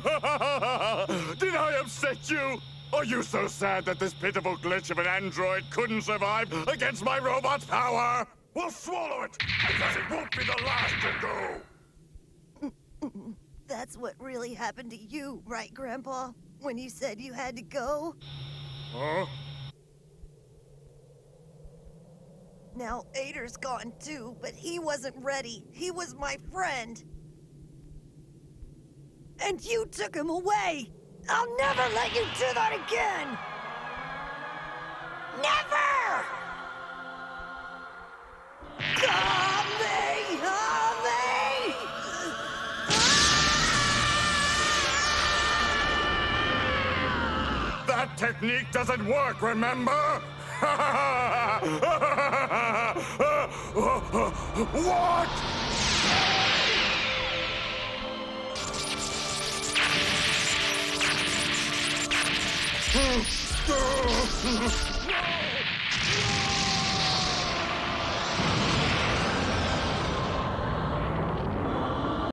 Did I upset you? Are you so sad that this pitiful glitch of an android couldn't survive against my robot's power? We'll swallow it, because it won't be the last to go. That's what really happened to you, right, Grandpa? When you said you had to go? Huh? Now, Eighter's gone too, but he wasn't ready. He was my friend. And you took him away! I'll never let you do that again! Never! That technique doesn't work, remember? what? Oh,